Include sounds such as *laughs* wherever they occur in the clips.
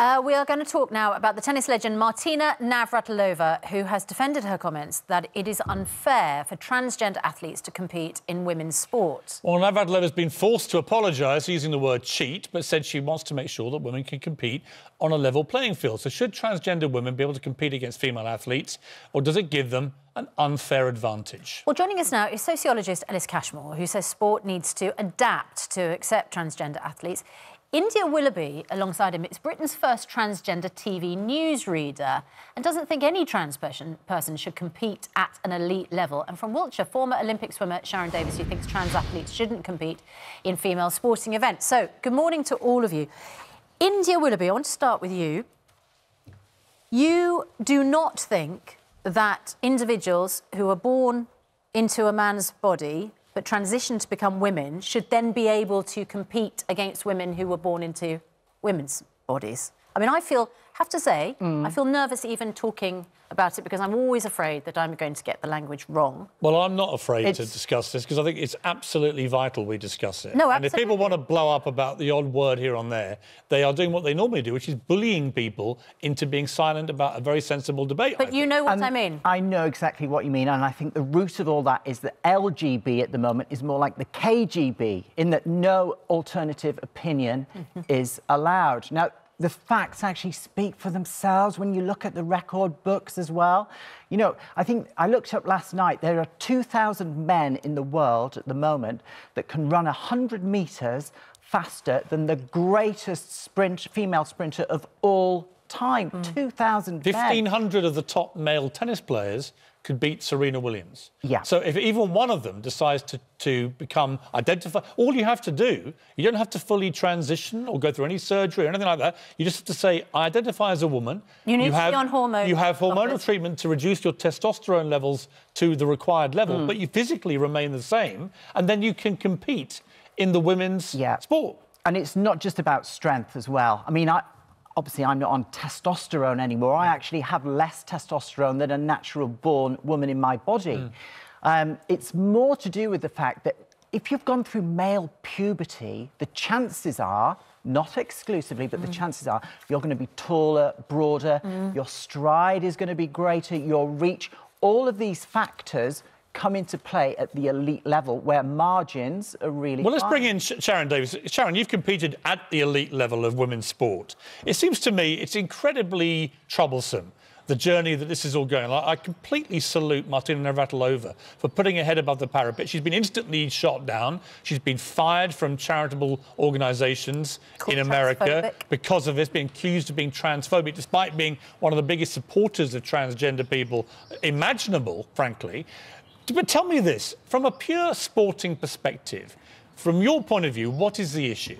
Uh, we are going to talk now about the tennis legend Martina Navratilova, who has defended her comments that it is unfair for transgender athletes to compete in women's sport. Well, Navratilova has been forced to apologise using the word cheat, but said she wants to make sure that women can compete on a level playing field. So, should transgender women be able to compete against female athletes, or does it give them an unfair advantage? Well, joining us now is sociologist Ellis Cashmore, who says sport needs to adapt to accept transgender athletes. India Willoughby, alongside him, is Britain's first transgender TV newsreader and doesn't think any trans person, person should compete at an elite level. And from Wiltshire, former Olympic swimmer Sharron Davies, who thinks trans athletes shouldn't compete in female sporting events. So, good morning to all of you. India Willoughby, I want to start with you. You do not think that individuals who are born into a man's body but transition to become women should then be able to compete against women who were born into women's bodies. I mean, I feel, have to say, mm. I feel nervous even talking about it because I'm always afraid that I'm going to get the language wrong. Well, I'm not afraid it's... to discuss this because I think it's absolutely vital we discuss it. No, absolutely. And if people want to blow up about the odd word here and there, they are doing what they normally do, which is bullying people into being silent about a very sensible debate. But you know what and I mean. I know exactly what you mean, and I think the root of all that is that LGB at the moment is more like the KGB, in that no alternative opinion mm-hmm. is allowed. Now, the facts actually speak for themselves when you look at the record books as well. You know, I think I looked up last night, there are 2,000 men in the world at the moment that can run 100 metres faster than the greatest sprint, female sprinter of all time. Mm. 2,000 1,500 of the top male tennis players could beat Serena Williams. Yeah. So if even one of them decides to, to become identified, all you have to do, you don't have to fully transition or go through any surgery or anything like that. You just have to say, I identify as a woman. You need you to have, be on hormone. You have hormonal treatment to reduce your testosterone levels to the required level, mm. but you physically remain the same, and then you can compete in the women's yeah. sport. And it's not just about strength as well. I mean, I, obviously I'm not on testosterone anymore. I actually have less testosterone than a natural born woman in my body. Mm. Um, it's more to do with the fact that if you've gone through male puberty, the chances are, not exclusively, but mm. the chances are you're going to be taller, broader, mm. your stride is going to be greater, your reach, all of these factors come into play at the elite level where margins are really Well, let's bring in Sharron Davies. Sharron, you've competed at the elite level of women's sport. It seems to me it's incredibly troublesome the journey that this is all going. I, I completely salute Martina Navratilova for putting her head above the parapet. She's been instantly shot down. She's been fired from charitable organisations in America because of this, being accused of being transphobic, despite being one of the biggest supporters of transgender people imaginable, frankly. But tell me this from a pure sporting perspective, from your point of view, what is the issue?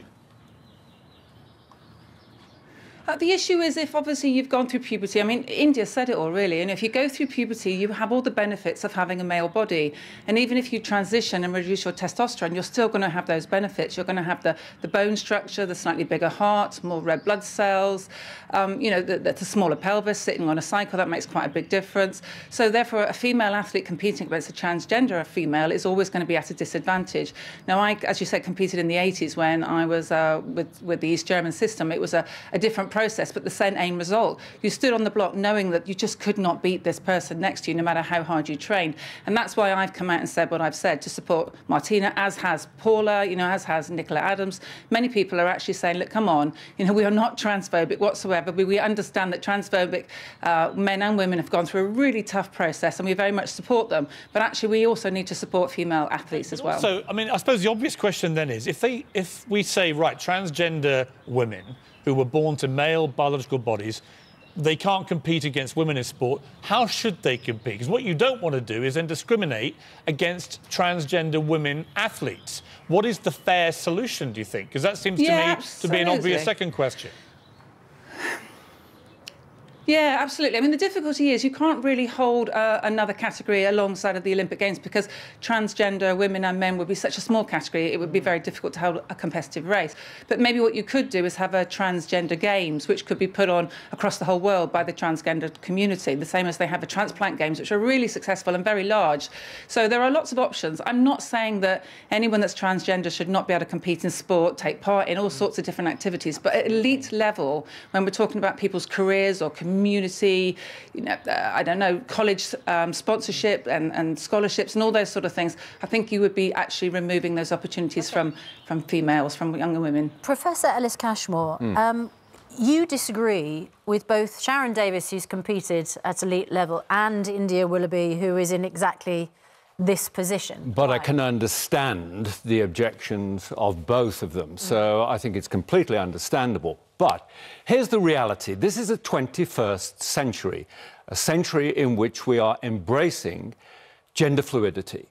Uh, the issue is if obviously you've gone through puberty. I mean, India said it all really. And if you go through puberty, you have all the benefits of having a male body. And even if you transition and reduce your testosterone, you're still going to have those benefits. You're going to have the, the bone structure, the slightly bigger heart, more red blood cells, um, you know, the, the, smaller pelvis sitting on a cycle. That makes quite a big difference. So therefore, a female athlete competing against a transgender female is always going to be at a disadvantage. Now, I, as you said, competed in the 80s when I was uh, with, with the East German system. It was a, a different process, but the same aim result. You stood on the block knowing that you just could not beat this person next to you, no matter how hard you trained. And that's why I've come out and said what I've said to support Martina, as has Paula, you know, as has Nicola Adams. Many people are actually saying, look, come on, you know, we are not transphobic whatsoever. We, we understand that transphobic uh, men and women have gone through a really tough process, and we very much support them. But actually, we also need to support female athletes as well. So, I mean, I suppose the obvious question then is, if they, if we say, right, transgender women who were born to male biological bodies, they can't compete against women in sport. How should they compete? Because what you don't want to do is then discriminate against transgender women athletes. What is the fair solution, do you think? Because that seems yeah, to me absolutely. to be an obvious second question. Yeah, absolutely. I mean, the difficulty is you can't really hold uh, another category alongside of the Olympic Games because transgender women and men would be such a small category. It would be very difficult to hold a competitive race. But maybe what you could do is have a transgender games, which could be put on across the whole world by the transgender community, the same as they have the transplant games, which are really successful and very large. So there are lots of options. I'm not saying that anyone that's transgender should not be able to compete in sport, take part in all sorts of different activities. But at elite level, when we're talking about people's careers or community, community, you know, uh, I don't know, college um, sponsorship and, and scholarships and all those sort of things, I think you would be actually removing those opportunities from, from females, from younger women. Professor Ellis Cashmore, mm. um, you disagree with both Sharron Davies, who's competed at elite level, and India Willoughby, who is in exactly this position. But I can understand the objections of both of them, so I think it's completely understandable. But here's the reality this is a 21st century, a century in which we are embracing gender fluidity.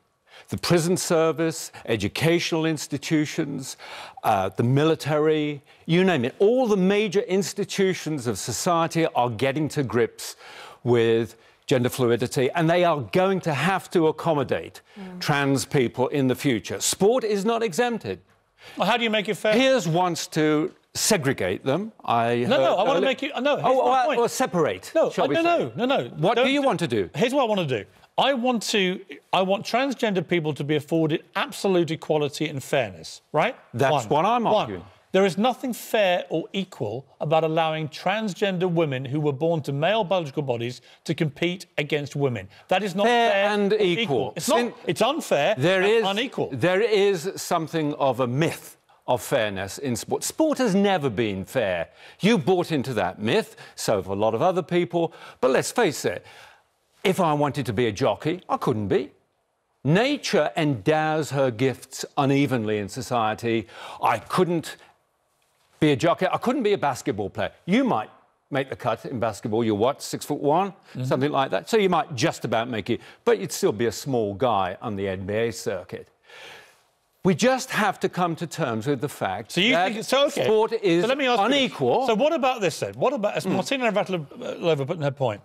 The prison service, educational institutions, uh, the military, you name it, all the major institutions of society are getting to grips with gender fluidity, and they are going to have to accommodate mm. trans people in the future. Sport is not exempted. Well, how do you make it fair? Piers wants to segregate them. I no, no, I want to make you no. Oh, or, or, separate. No, no, no, no, no. What Don't, do you want to do? Here's what I want to do. I want to. I want transgender people to be afforded absolute equality and fairness. Right? That's One. what I'm arguing. One. There is nothing fair or equal about allowing transgender women who were born to male biological bodies to compete against women. That is not fair, fair and equal. equal. It's not. It's unfair. There is unequal. There is something of a myth of fairness in sport. Sport has never been fair. You bought into that myth, so have a lot of other people. But let's face it, if I wanted to be a jockey, I couldn't be. Nature endows her gifts unevenly in society. I couldn't be a jockey. I couldn't be a basketball player. You might make the cut in basketball. You're what, six foot one, mm-hmm. something like that. So you might just about make it, but you'd still be a small guy on the NBA circuit. We just have to come to terms with the fact so you that think, so, okay. sport is so let me ask unequal. You, so what about this then? What about, as mm. Martina Navratilova put in her point,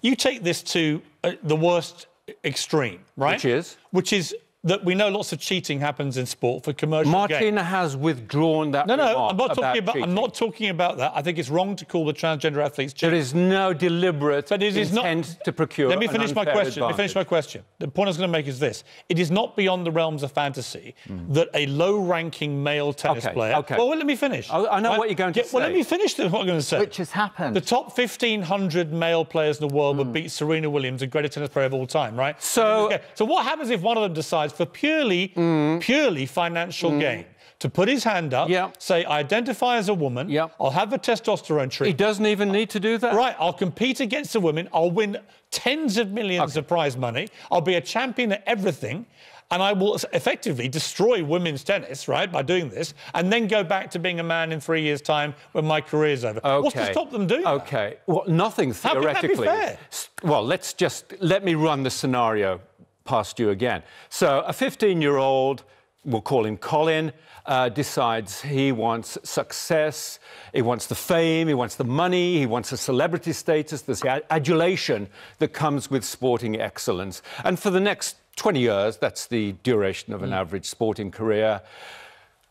you take this to uh, the worst extreme, right? Which is? Which is that we know lots of cheating happens in sport for commercial Martina gain. has withdrawn that. No, no, I'm not talking about. I'm not talking about that. I think it's wrong to call the transgender athletes. Cheating. There is no deliberate but it is intent not, to procure. Let me finish my question. Advantage. Let me finish my question. The point I was going to make is this: it is not beyond the realms of fantasy mm. that a low-ranking male tennis okay, player. Okay. Well, let me finish. I, I know I, what you're going to say. Well, let me finish what I'm going to say. Which has happened. The top 1,500 male players in the world mm. would beat Serena Williams, the greatest tennis player of all time, right? So, okay. so what happens if one of them decides, for purely mm. purely financial mm. gain to put his hand up, yep. say, I identify as a woman, yep. I'll have the testosterone treatment. He doesn't even need to do that. Right, I'll compete against the women, I'll win tens of millions okay. of prize money, I'll be a champion at everything, and I will effectively destroy women's tennis, right, by doing this, and then go back to being a man in three years' time when my career's over. Okay. What's to stop them doing okay. that? Okay, well, nothing theoretically. How can that be fair? Well, let's just let me run the scenario past you again. So, a 15 year old we'll call him Colin, uh, decides he wants success, he wants the fame, he wants the money, he wants the celebrity status, the adulation that comes with sporting excellence. And for the next 20 years, that's the duration of an mm. average sporting career.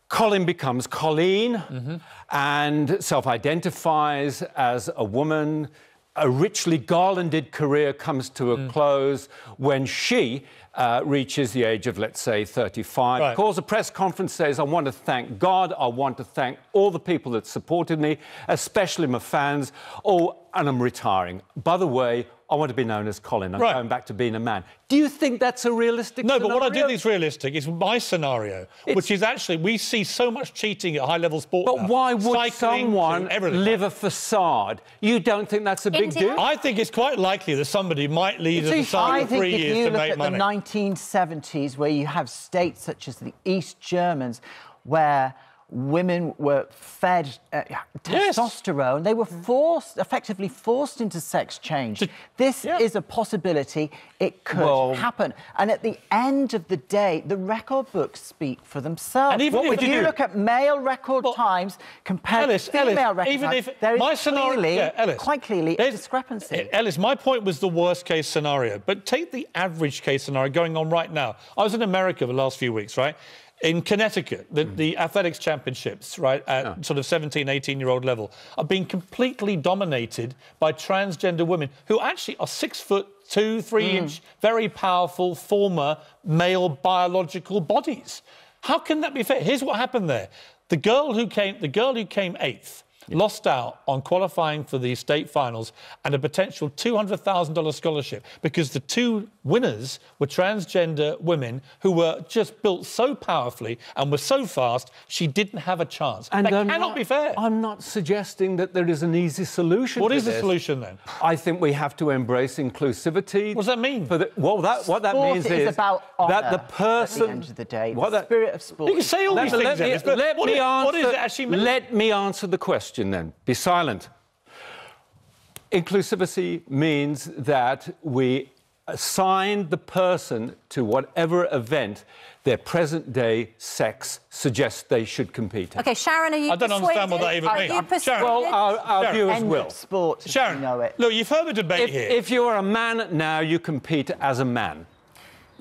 Colin becomes Colleen mm-hmm. and self identifies as a woman. A richly garlanded career comes to a mm. close when she uh, reaches the age of, let's say, 35, right. calls a press conference, says, I want to thank God, I want to thank all the people that supported me, especially my fans. Oh, and I'm retiring. By the way, I want to be known as Colin. I'm right. going back to being a man. Do you think that's a realistic no, scenario? but what I do think is realistic is my scenario, it's... which is actually we see so much cheating at high level sport. But now. why would Cycling someone live a facade? You don't think that's a big deal? I think it's quite likely that somebody might lead a facade for three years to make money. I think if you look at the 1970s, where you have states such as the East Germans, where women were fed uh, Yes. testosterone. They were forced, effectively forced into sex change. To- this yeah. is a possibility. It could Well- happen. And at the end of the day, the record books speak for themselves. And even if if you do- look at male record Well, times compared Ellis, to female Ellis, record even times, if there is my scenario, clearly, yeah, Ellis, quite clearly, a discrepancy. Ellis, my point was the worst case scenario, but take the average case scenario going on right now. I was in America the last few weeks, right? In Connecticut, the, hmm. the athletics championships, right, at sort of 17, 18 year old level, are being completely dominated by transgender women who actually are six foot two, three hmm. inch, very powerful former male biological bodies. How can that be fair? Here's what happened there. The girl who came, the girl who came eighth, lost out on qualifying for the state finals and a potential $200,000 scholarship because the two winners were transgender women who were just built so powerfully and were so fast, she didn't have a chance. And that I'm cannot not- be fair. I'm not suggesting that there is an easy solution. What to is the solution then? I think we have to embrace inclusivity. What does that mean? For the, well, that, what that Sport means is is about that the person. At the end of the day, what the that- spirit of sport. You can say all let, these me- things, let me, but let me answer, what does it actually mean? Let me answer the question then. Be silent. Inclusivity means that we assign the person to whatever event their present day sex suggests they should compete in. OK, Sharron, are you I don't understand what that persuaded? even Are means. you I'm- persuaded? Sharron, Well, our, our Sharron, viewers End will. of sport, as Sharron, you know it. look, you've heard the debate If, here. if you're a man now, you compete as a man.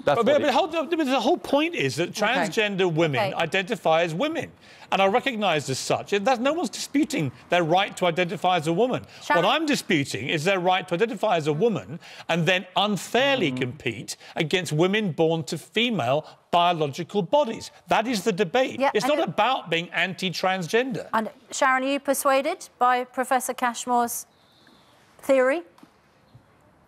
That's But, but, but hold but the whole point is that transgender women Okay. identify as women and are recognised as such. That's, no one's disputing their right to identify as a woman. Sharron- What I'm disputing is their right to identify as a woman and then unfairly mm. compete against women born to female biological bodies. That is the debate. Yeah, it's not it- about being anti-transgender. And Sharron, are you persuaded by Professor Cashmore's theory?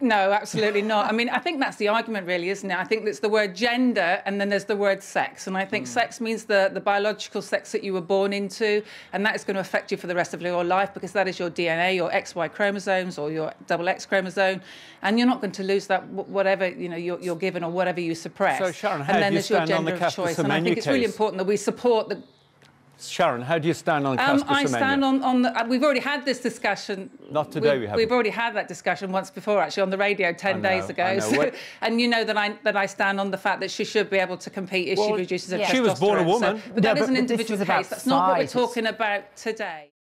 No, absolutely not. I mean, I think that's the argument, really, isn't it? I think it's the word gender and then there's the word sex. And I think hmm. sex means the, the biological sex that you were born into, and that is going to affect you for the rest of your life because that is your DNA, your XY chromosomes or your double X chromosome. And you're not going to lose that, whatever you know, you're, you're given or whatever you suppress. So, Sharron, how and do then you there's your gender of choice. And I think it's really important that we support the Sharron, how do you stand on um, I stand on, on the, uh, we've already had this discussion. Not today, We've, we haven't. We've already had that discussion once before, actually, on the radio 10 know, days ago. So- *laughs* and you know that I, that I stand on the fact that she should be able to compete if Well, she reduces her yeah. testosterone. She was born a So- woman. but that Yeah, is an this is individual case. That's not what we're talking about today.